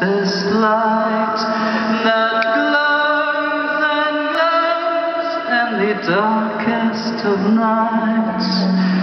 This light that glows and glows in the darkest of nights.